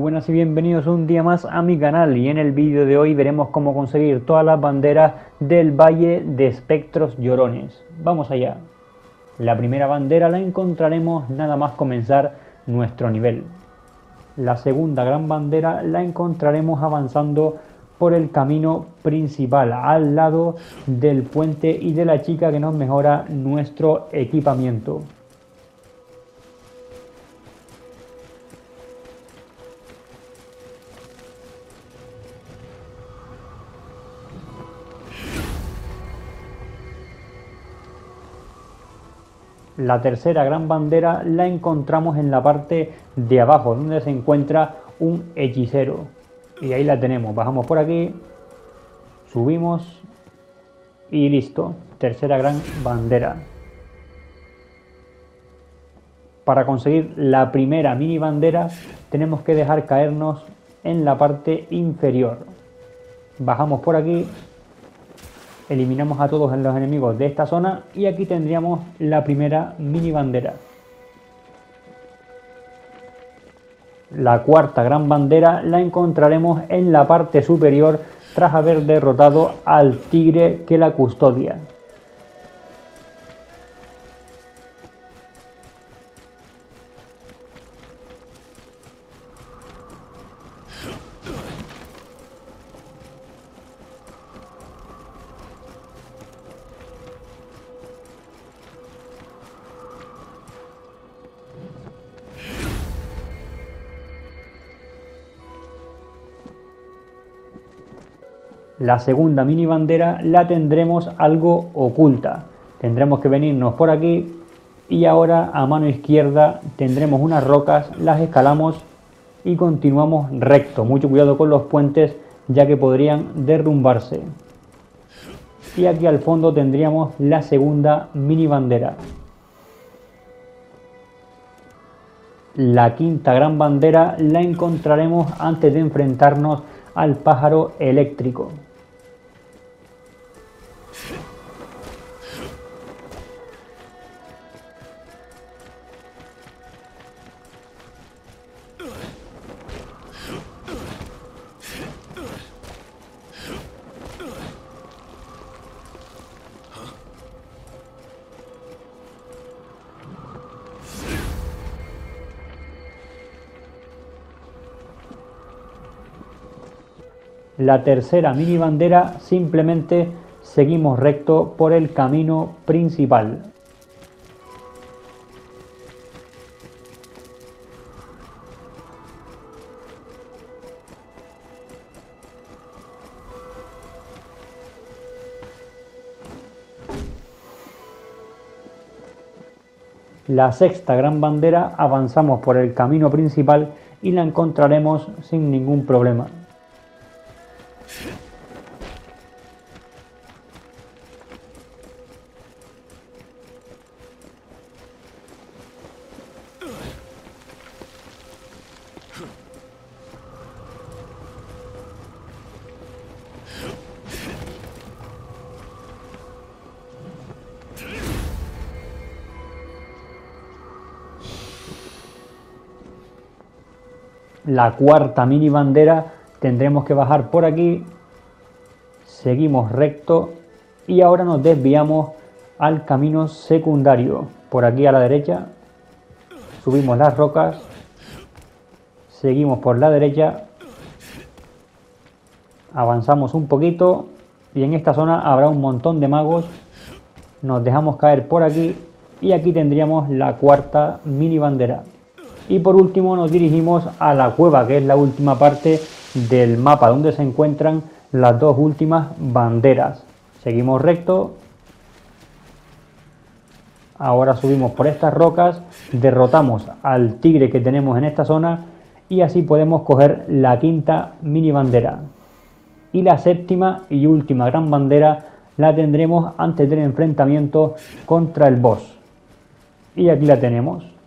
buenas y bienvenidos un día más a mi canal y en el vídeo de hoy veremos cómo conseguir todas las banderas del Valle de Espectros Llorones. Vamos allá. La primera bandera la encontraremos nada más comenzar nuestro nivel. La segunda gran bandera la encontraremos avanzando por el camino principal al lado del puente y de la chica que nos mejora nuestro equipamiento. La tercera gran bandera la encontramos en la parte de abajo, donde se encuentra un hechicero. Y ahí la tenemos. Bajamos por aquí, subimos y listo. Tercera gran bandera. Para conseguir la primera mini bandera tenemos que dejar caernos en la parte inferior. Bajamos por aquí eliminamos a todos los enemigos de esta zona y aquí tendríamos la primera mini bandera. La cuarta gran bandera la encontraremos en la parte superior tras haber derrotado al tigre que la custodia. La segunda mini bandera la tendremos algo oculta. Tendremos que venirnos por aquí y ahora a mano izquierda tendremos unas rocas, las escalamos y continuamos recto. Mucho cuidado con los puentes ya que podrían derrumbarse. Y aquí al fondo tendríamos la segunda mini bandera. La quinta gran bandera la encontraremos antes de enfrentarnos al pájaro eléctrico. La tercera mini bandera simplemente seguimos recto por el camino principal. La sexta gran bandera avanzamos por el camino principal y la encontraremos sin ningún problema. La cuarta mini bandera tendremos que bajar por aquí. Seguimos recto y ahora nos desviamos al camino secundario. Por aquí a la derecha subimos las rocas seguimos por la derecha avanzamos un poquito y en esta zona habrá un montón de magos. Nos dejamos caer por aquí y aquí tendríamos la cuarta mini bandera y por último nos dirigimos a la cueva, que es la última parte del mapa, donde se encuentran las dos últimas banderas. Seguimos recto. Ahora subimos por estas rocas, derrotamos al tigre que tenemos en esta zona y así podemos coger la quinta mini bandera. Y la séptima y última gran bandera la tendremos antes del enfrentamiento contra el boss. Y aquí la tenemos.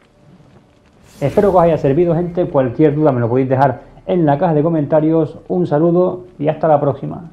Espero que os haya servido gente, cualquier duda me lo podéis dejar en la caja de comentarios. Un saludo y hasta la próxima.